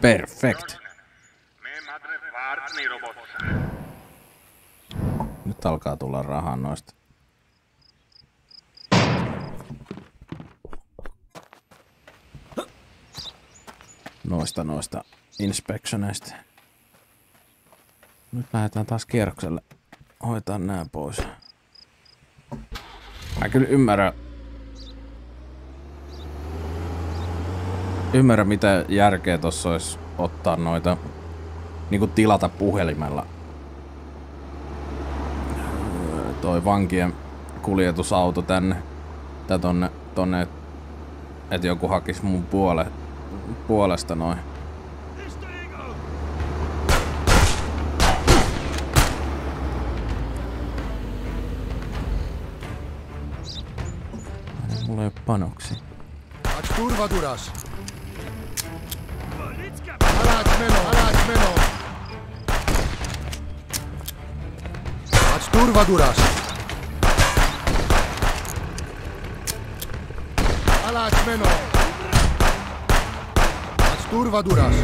Perfect. Nyt alkaa tulla rahaa noista. Noista noista inspectioneista. Nyt lähdetään taas kierrokselle hoitaa nää pois. Mä kyllä ymmärrän. Ymmärrän mitä järkeä tossa olisi ottaa noita niinku tilata puhelimella toi vankien kuljetusauto tänne tai tonne, tonne että joku hakis mun puole, puolesta noin. Mulla ei ole panoksi. Turvaturas! Alas meno, alas meno! turvaduras! Alas meno! turvaduras!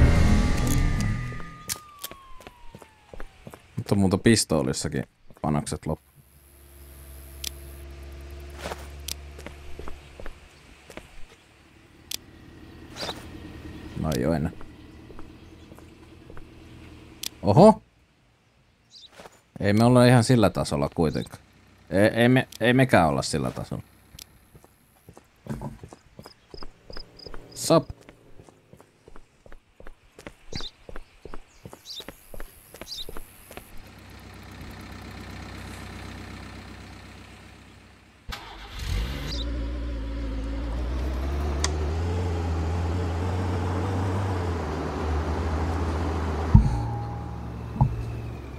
Mutta muuta pistoolissakin panokset loppu. No joo enää. Oho! Ei me olla ihan sillä tasolla kuitenkaan. Ei, ei, me, ei mekään olla sillä tasolla. Sop.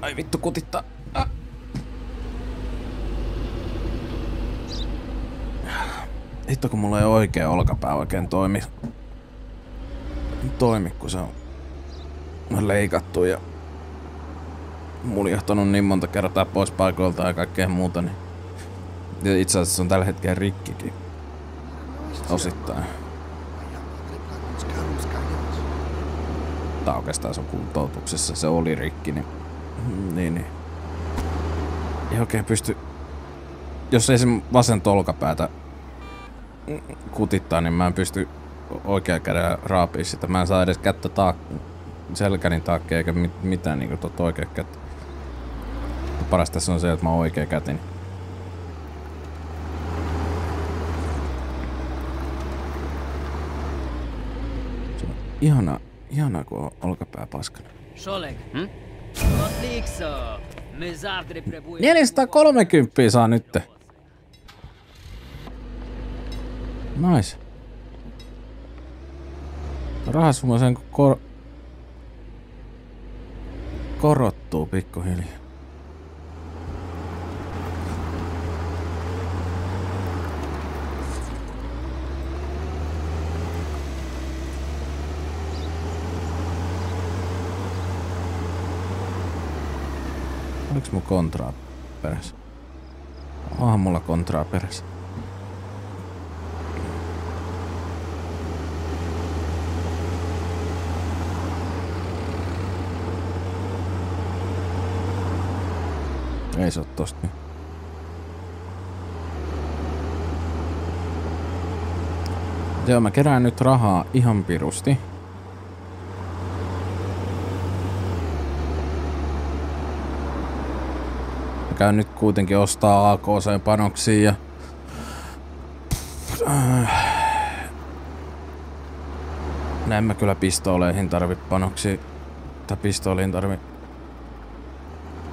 Ai vittu kutittaa. Ah. Hitto kun mulla ei oikea olkapää oikein toimi. Toimi kun se on leikattu ja muljahtanut niin monta kertaa pois paikoilta ja kaikkea muuta. Niin ja itse asiassa se on tällä hetkellä rikkikin. Osittain. Tää oikeastaan se on kuntoutuksessa. Se oli rikki, niin niin, niin. Ei oikein pysty... Jos ei se vasen tolkapäätä kutittaa, niin mä en pysty oikea käden raapia sitä. Mä en saa edes kättä taak- selkäni taakki eikä mit- mitään niinku tuota oikea kättä. Paras tässä on se, että mä oon oikea käteni. Se on ihana, ihana kun on olkapää paskana. Solek. Hmm? 430 saa nyt. Nice. Rahasumma sen kor... korottuu pikkuhiljaa. Oliks mun kontraa perässä? Onhan mulla kontraa perässä. Ei se oo tosta. Joo, mä kerään nyt rahaa ihan pirusti. Käyn nyt kuitenkin ostaa AKC-panoksia ja... Näin mä kyllä pistooleihin tarvi panoksia. Tai pistooliin tarvi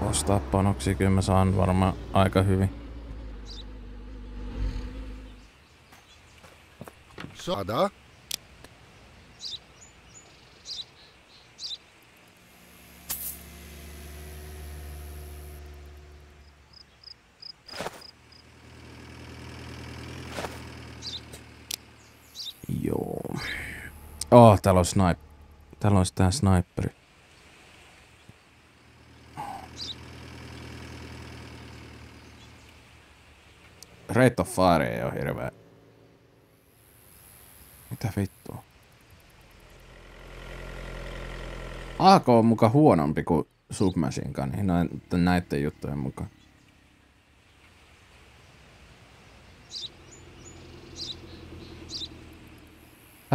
ostaa panoksia. Kyllä mä saan varmaan aika hyvin. Sada? Oh, täällä on snipe. Täällä on tää sniperi. Rate of fire ei oo hirveä. Mitä vittua? AK on muka huonompi kuin Submachine Gun, niin näiden juttujen mukaan.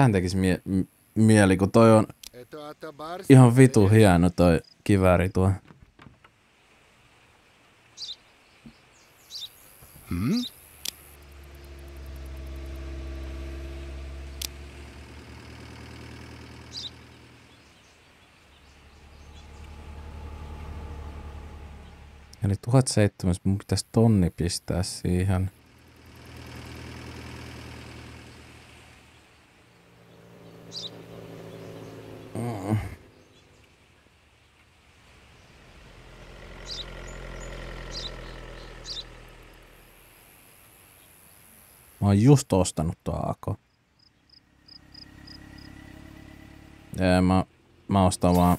vähän tekisi mie- m- mieli, kun toi on ihan vitu hieno toi kivääri tuo. Hmm? Eli 1700 mun pitäisi tonni pistää siihen. oon just ostanut tuo AK. Ja mä, mä ostan vaan...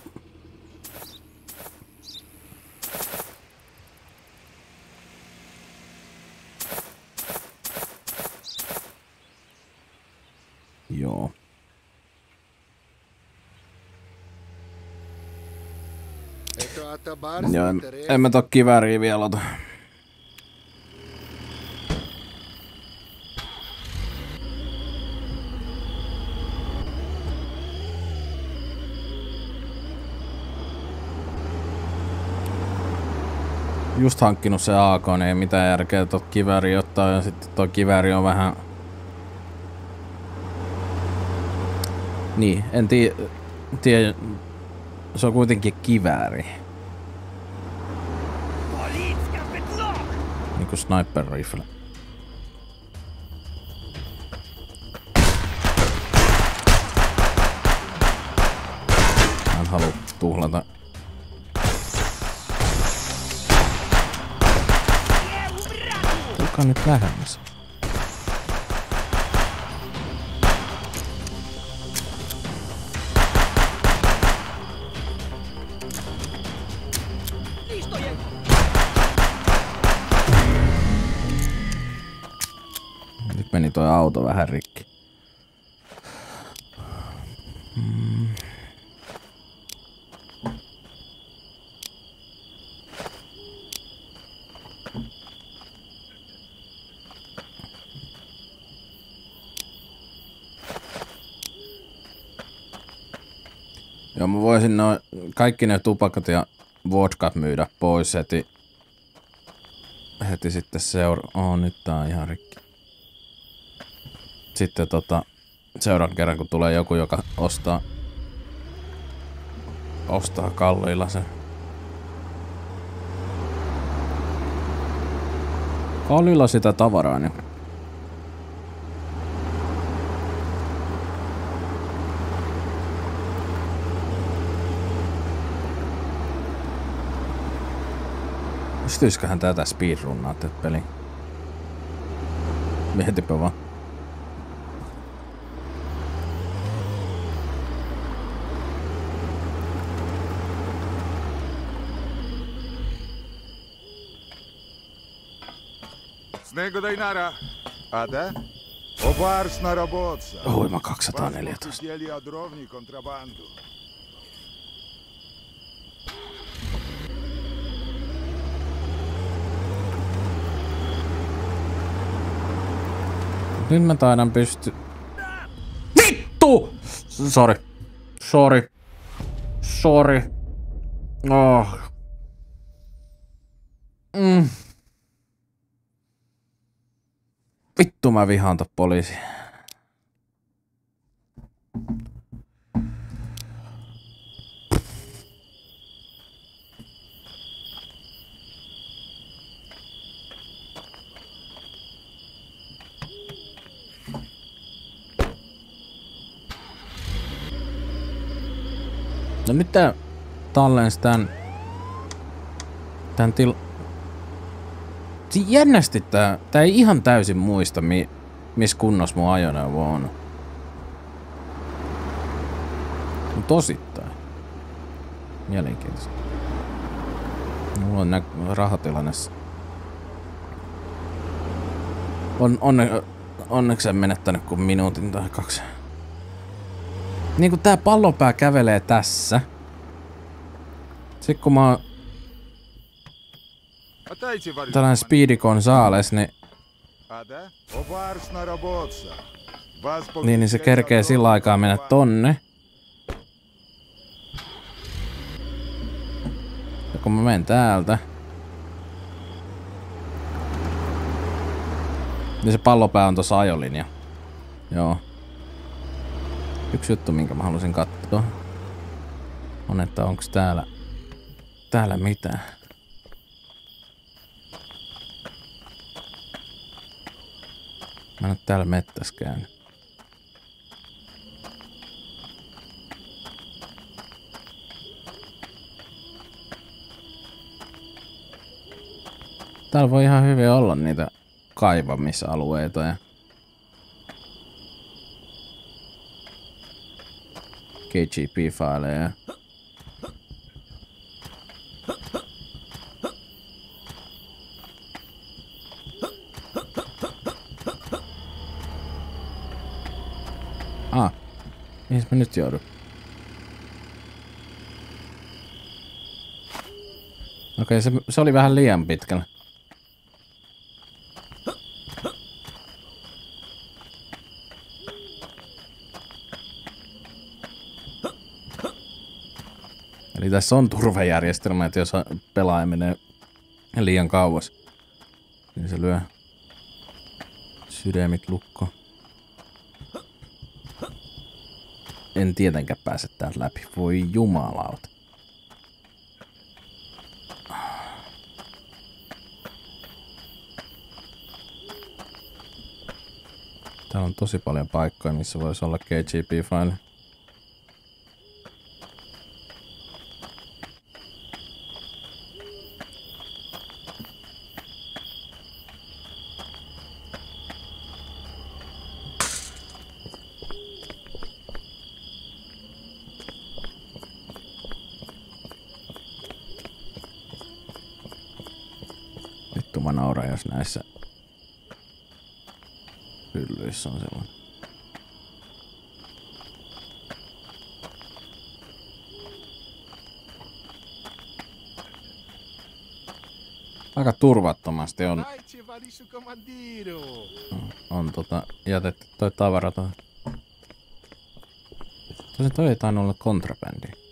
Joo. Joo, en, en mä toki vielä ota. Just hankkinut se AK, niin ei mitään järkeä tot kivääri ottaa ja sitten tuo kivääri on vähän... Niin, en tiedä... Tie... Se on kuitenkin kivääri. Niinku sniper rifle. En halua tuhlata. Tulkaa nyt lähemmäs. Nyt meni toi auto vähän rikki. Voisin noin, kaikki ne tupakat ja vodkat myydä pois heti. Heti sitten seura... Oh, nyt tää on ihan rikki sitten tota, seuraavan kerran, kun tulee joku, joka ostaa, ostaa kalliilla sen. Kalliilla sitä tavaraa, niin Pystyisiköhän tätä speedrunnaa tätä peli? Mietipä vaan. С Дайнара. А, да? О, Барс наработался. Voima 214. Пустили от дровни контрабанду. Nyt mä taidan pysty... Vittu! Sori. Sori. Sori. Oh. Mm. Vittu mä vihaan poliisi. Tää tallensi tän... Tän til... Jännästi tää, tää ei ihan täysin muista, mi, missä kunnossa mun ajoneuvo on. Mut osittain. Mielenkiintoista. Mulla on nä- rahatilanne. On, onne, onneksi en menettänyt kuin minuutin tai kaksi. Niinku tää pallopää kävelee tässä. Sit kun mä oon tällainen Speedicon saales, niin... Niin, niin se kerkee sillä aikaa mennä tonne. Ja kun mä menen täältä... Niin se pallopää on tossa ajolinja. Joo. Yksi juttu, minkä mä halusin katsoa, on että onko täällä Täällä mitään. Mä en oo täällä mettäs käynyt. Täällä voi ihan hyvin olla niitä kaivamisalueita ja KGP-faileja. Nyt joudun? Okei, se, se oli vähän liian pitkällä. Eli tässä on turvajärjestelmä, että jos pelaaja menee liian kauas, niin se lyö sydämit lukko. En tietenkään pääse täältä läpi. Voi jumalauta. Täällä on tosi paljon paikkoja, missä voisi olla KGP-faili. Vittu jos näissä hyllyissä on sellainen. Aika turvattomasti on, komandiru. on tota, jätetty toi tavara tuohon. Tosin toi ei tainnut olla kontrabändi.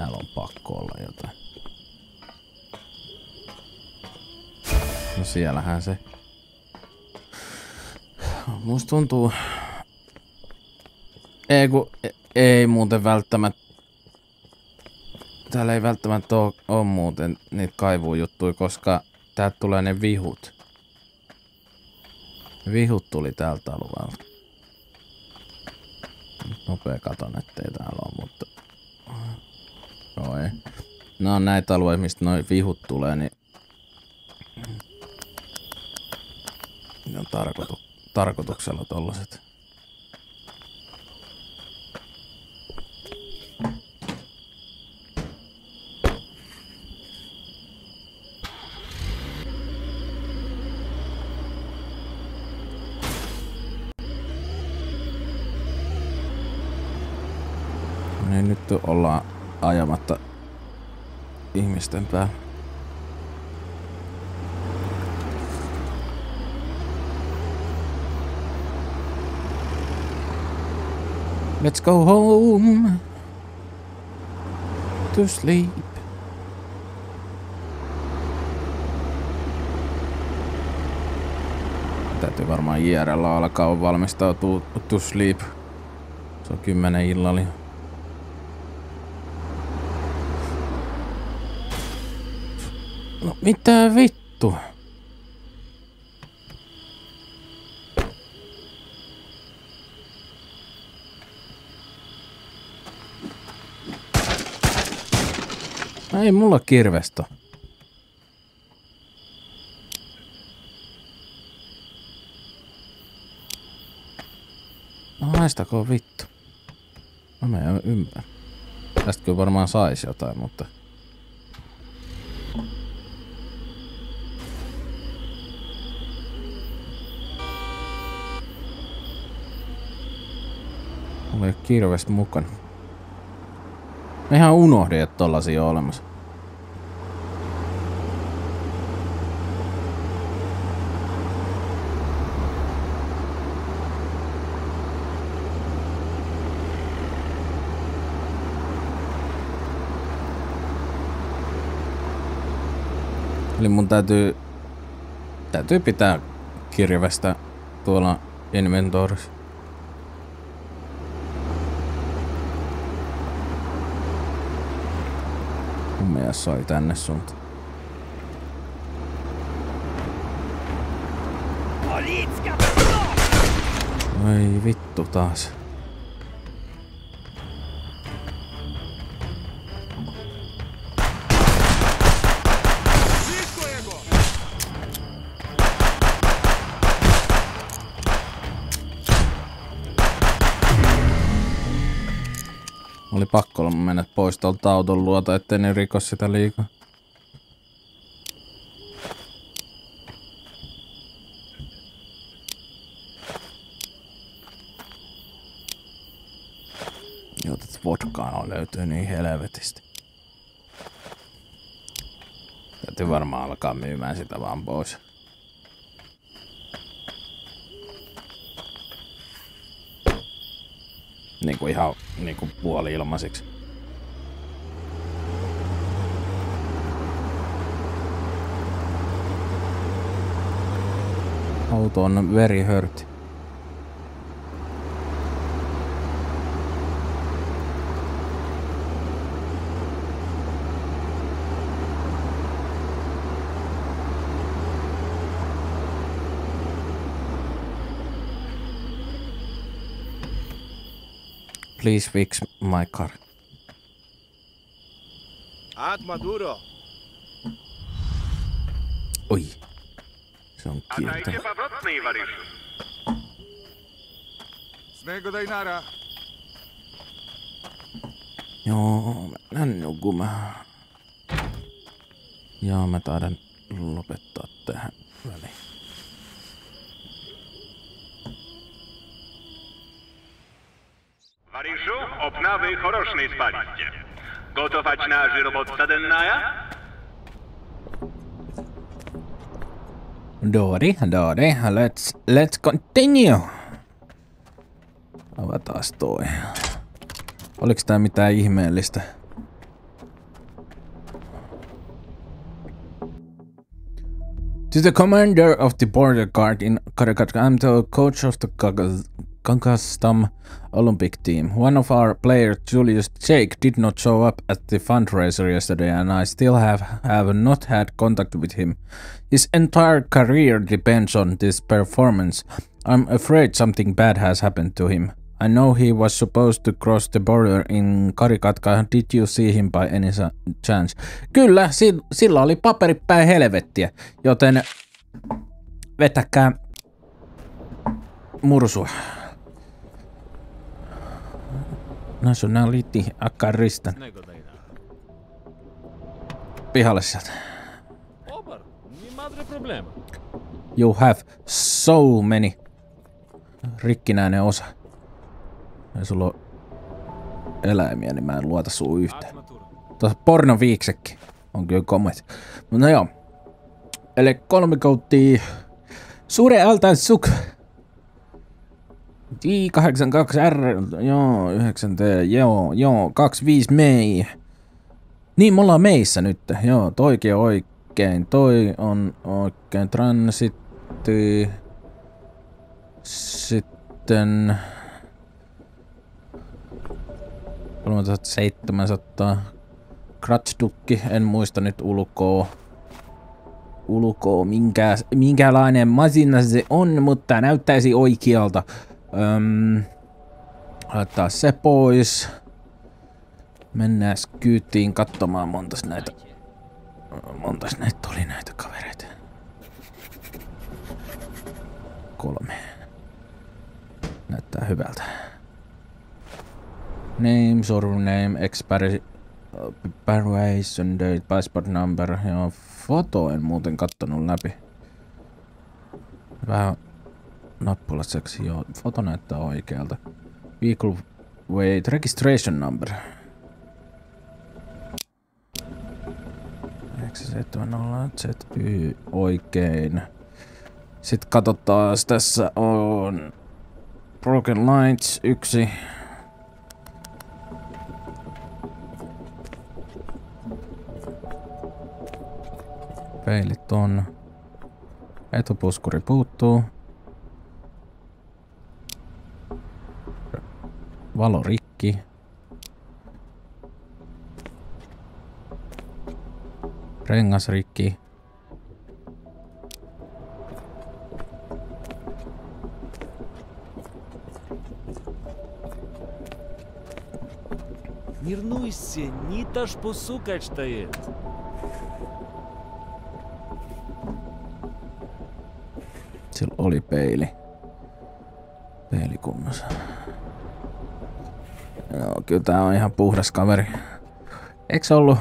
Täällä on pakko olla jotain. No siellähän se. Musta tuntuu... Ei kun... e- Ei muuten välttämättä... Täällä ei välttämättä oo, oo muuten niitä kaivujuttuja, koska täältä tulee ne vihut. Vihut tuli tältä alueelta. Nopea katon, ettei täällä ole, mutta... Nämä on näitä alueita, mistä noin vihut tulee, niin... Ne on tarkoitu, tarkoituksella tollaset. Niin nyt ollaan ajamatta ihmisten päällä. Let's go home to sleep. Täytyy varmaan IRL alkaa valmistautua to sleep. Se on kymmenen illalla. Mitä vittu? Ei mulla kirvestä. No haistako vittu. Mä menen ympäri. Tästä kyllä varmaan saisi jotain, mutta... Mulla ei oo kirves mukana. Mä ihan unohdin, että tollasia on olemassa. Eli mun täytyy, täytyy pitää kirvestä tuolla inventorissa. Mun mielestä soi tänne suuntaan. Ai vittu taas. Pakko mennä pois tuolta auton luota, ettei ne rikos sitä liikaa. Joo, tätä vodkaa on löytyy niin helvetisti. Täytyy varmaan alkaa myymään sitä vaan pois. Niinku ihan niinku puoli ilmaiseksi. Auto on very hurt. Please fix my car. At Maduro. Oi. Se on. jasnej, Waryszu. Znego Dajnara. Joo, mennä nukkumaan. Joo, mä taidan lopettaa tähän no väliin. Waryszu, opnawy chorosznej spaliście. Gotować na żyrobot sadennaja? Doori, Doori, let's, let's continue. Avataan toi. Oliks tää mitään ihmeellistä? To the commander of the border guard in Karakat, I'm the coach of the Kagastam Olympic team. One of our players, Julius Jake, did not show up at the fundraiser yesterday, and I still have, have not had contact with him. His entire career depends on this performance. I'm afraid something bad has happened to him. I know he was supposed to cross the border in Karikatka. Did you see him by any chance? Kyllä, si- sillä oli paperit helvettiä, joten vetäkää mursua. Nationality Akaristan. Pihalle sieltä. You have so many. Rikkinäinen osa. Ja sulla on eläimiä, niin mä en luota suun yhteen. Tuossa pornoviiksekki on kyllä komet. No joo. Eli kolmikouttii. Suure altan suk. J82R, joo, 9T, joo, joo, 25 mei. Niin, me ollaan meissä nyt. Joo, toikin oikein. Toi on oikein. Transitti. Sitten... 3700. Kratsdukki, en muista nyt ulkoa. Ulkoa, minkä, minkälainen masina se on, mutta näyttäisi oikealta. Öm, laittaa se pois. Mennään kyytiin katsomaan montas näitä Montas näitä oli näitä kavereita? Kolme. Näyttää hyvältä. Name, surname, expiration date, passport number. Joo, foto en muuten kattonut läpi. Vähän nappulat seksi, joo. Foto näyttää oikealta. Vehicle Wait, registration number. XZ0ZY oikein. Sitten katsotaan, tässä on Broken Lights yksi. Peilit on. Etupuskuri puuttuu. Valo rikki. Rengas rikki. Мирнуйся, Нита ж посукать стоит. Sillä oli peili. Peili kunnossa. Joo, kyllä tää on ihan puhdas kaveri. Eikö se ollut?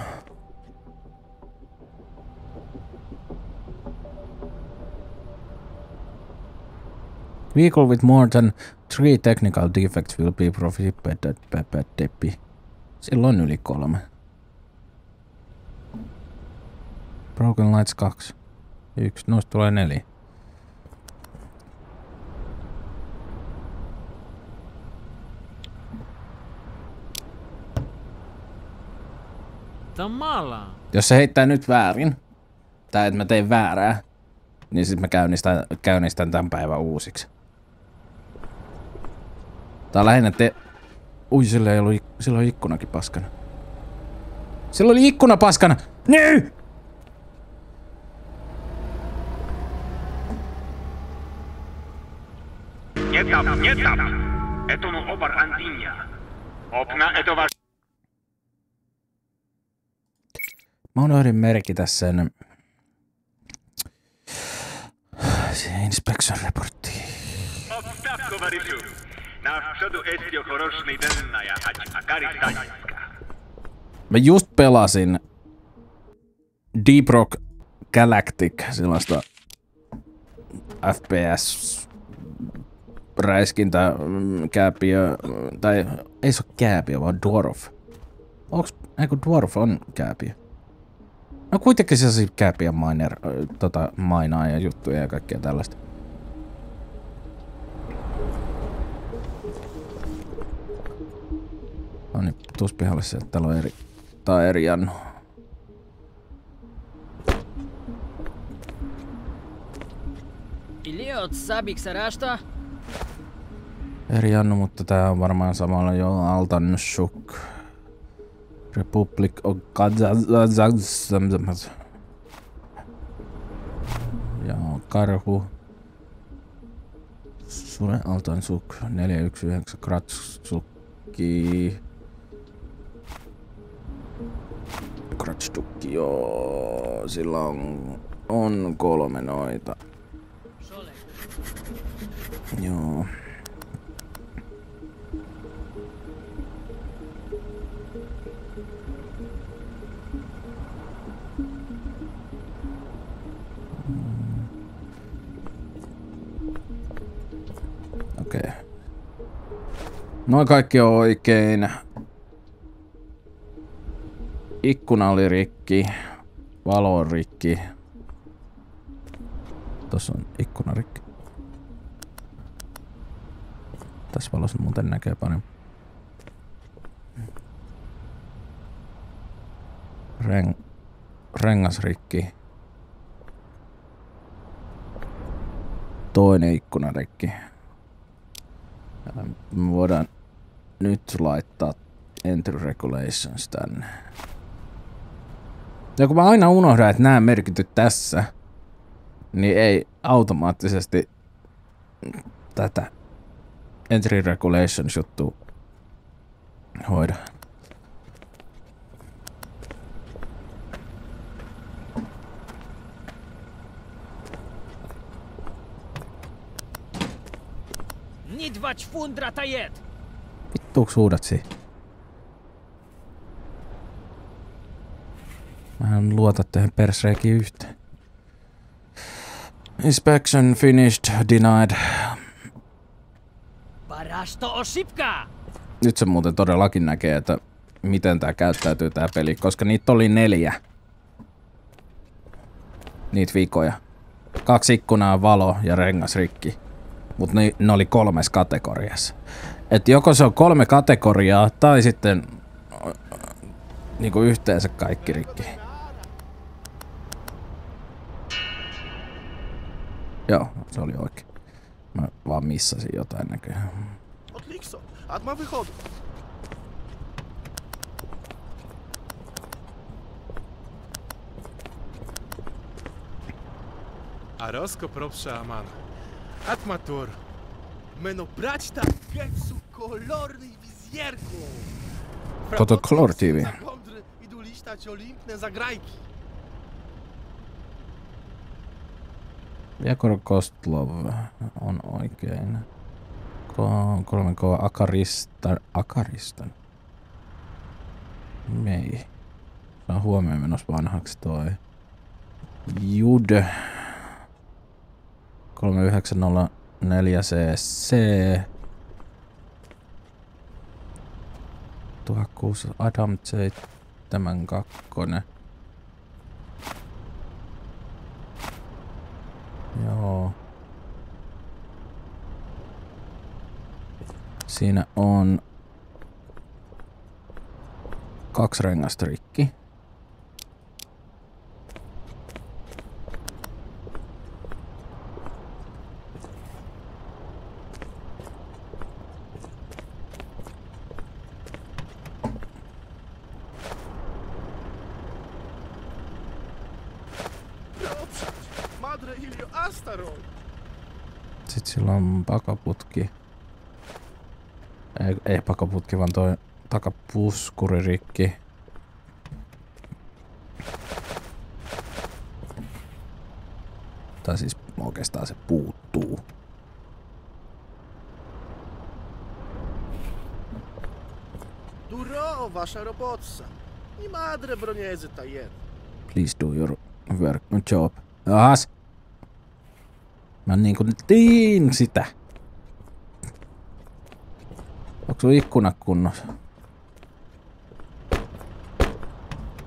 Vehicle with more than three technical defects will be prohibited by Silloin yli kolme. Broken Lights 2. Yksi, noista tulee neljä. Tamala. Jos se heittää nyt väärin, tai että mä tein väärää, niin sitten mä käynnistän, käynnistän tämän päivän uusiksi. Tää on lähinnä te... Ui, sillä ei ollut, ik- sillä oli ikkunakin paskana. Sillä oli ikkuna paskana! Nyt! Nie tam, nie tam! Это ну обар Антинья. Окна это Mä unohdin merkitä sen... Siihen inspection Stańska. Mä just pelasin Deep Rock Galactic, sellaista FPS räiskintä mm, kääpiö, tai ei se ole kääpiö, vaan dwarf. Onks, ei kun dwarf on kääpiö. No kuitenkin se kääpiö miner, ö, tota, mainaa ja juttuja ja kaikkea tällaista. No niin, tuus pihalle se, että täällä on eri, tää on eri Jannu. Iliot Sabik Sarashta? Eri Jannu, mutta tää on varmaan samalla jo Altan Shuk. Republic of Kazakh. Joo, Karhu. Sule Altan Suk 419 Kratsukki. Kratstukki, joo. Sillä on, on kolme noita. Joo. Noin kaikki on oikein. Ikkuna oli rikki. Valo on rikki. Tossa on ikkuna rikki. Tässä valossa muuten näkee paremmin. Ren, rengas rikki. Toinen ikkuna rikki. Ja Me voidaan nyt laittaa Entry Regulations tänne. Ja kun mä aina unohdan, että nämä on merkitty tässä, niin ei automaattisesti tätä Entry Regulations juttu hoida. Nidvach Fundra Tayet! Vittuuks huudat siihen? Mä en luota tähän persreikiin yhteen. Inspection finished, denied. Barashto Oshipka! Nyt se muuten todellakin näkee, että miten tää käyttäytyy tää peli, koska niitä oli neljä. Niitä vikoja. Kaksi ikkunaa, valo ja rengas rikki. Mut ne, ne oli kolmes kategoriassa. Et joko se on kolme kategoriaa tai sitten äh, niinku yhteensä kaikki rikki. Joo, se oli oikein. Mä vaan missasin jotain näköjään. Отлично. Одна выходит. А розкоп робша аман. От мотор. Мене брать так гексу kolorny wizjerku. To to kolor TV. Idu lištať o limpné. Jakor Kostlov on oikein. Ko, kolme K Akaristan. Akaristan. Mei. Se on huomioon menossa vanhaksi toi. Jud. 3904 CC. 1600 Adam 72. Joo. Siinä on kaksi rengasta rikki. Proprzeć. Madre Ilio Astarol. Sitten sillä on pakaputki. Ei, pakaputki, vaan toi takapuskuri rikki. Tai siis oikeastaan se puuttuu. Duro, wasza robotsa. I madre broniezy ta jed. Please do your work job. Jahas. Mä niinku tiin sitä. Onko sun ikkuna kunnossa?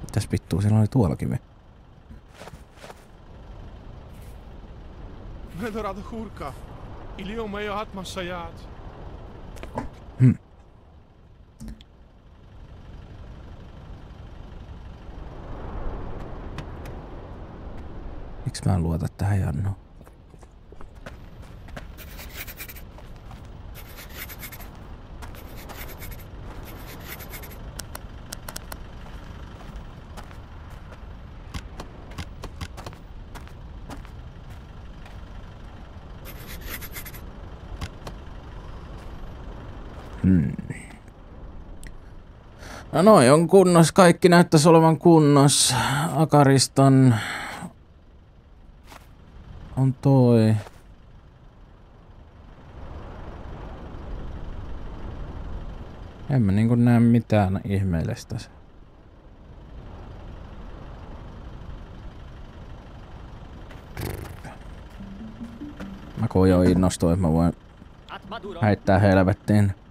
Mitäs vittua, siellä oli tuollakin vielä. Będę rado chórka. Ilio mejo atmassa jad. Miksi mä en luota tähän Jannu? Hmm. No noi on kunnos, kaikki näyttäisi olevan kunnos. Akaristan on toi. En mä niinku näe mitään ihmeellistä. Mä kun jo innostuin, että mä voin heittää helvettiin.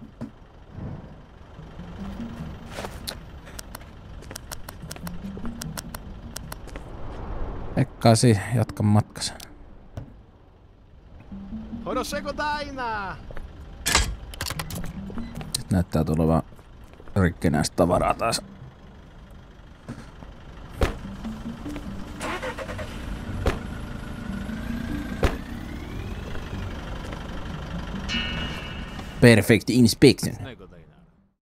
Pekkaasi, jatka matkasi. seko Taina! Nyt näyttää tulevan rikkinäistä tavaraa taas. Perfect inspection.